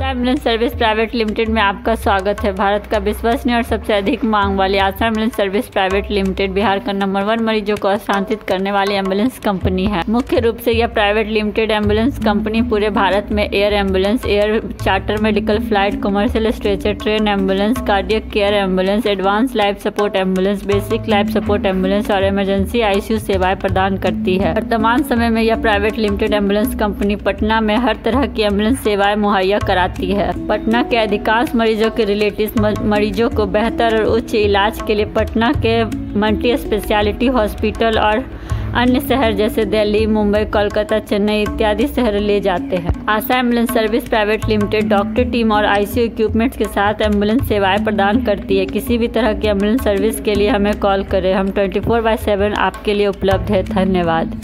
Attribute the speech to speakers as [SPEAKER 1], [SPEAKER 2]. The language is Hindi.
[SPEAKER 1] Asha ambulance service private limited में आपका स्वागत है। भारत का विश्वसनीय और सबसे अधिक मांग वाली Asha ambulance service private limited Bihar का नंबर वन मरीजों को स्थानांतरित करने वाली एंबुलेंस कंपनी है। मुख्य रूप से यह प्राइवेट लिमिटेड एंबुलेंस कंपनी पूरे भारत में air ambulance air charter medical flight commercial stretcher train ambulance cardiac care ambulance advance life support ambulance basic life support ambulance और इमरजेंसी आईसीयू सेवाएँ प्रदान करती है। वर्तमान समय में यह private limited ambulance company Patna में हर तरह की एंबुलेंस सेवाएँ मुहैया कराती आती है। पटना के अधिकांश मरीजों के रिलेटिव मरीजों को बेहतर और उच्च इलाज के लिए पटना के मल्टी स्पेशलिटी हॉस्पिटल और अन्य शहर जैसे दिल्ली, मुंबई, कोलकाता, चेन्नई इत्यादि शहर ले जाते हैं। Asha ambulance service private limited doctor team और आईसीयू इक्विपमेंट्स के साथ एंबुलेंस सेवाएँ प्रदान करती है। किसी भी तरह की एंबुलेंस सर्विस के लिए हमें कॉल करें। हम ट्वेंटी फोर बाई सेवन आपके लिए उपलब्ध है। धन्यवाद।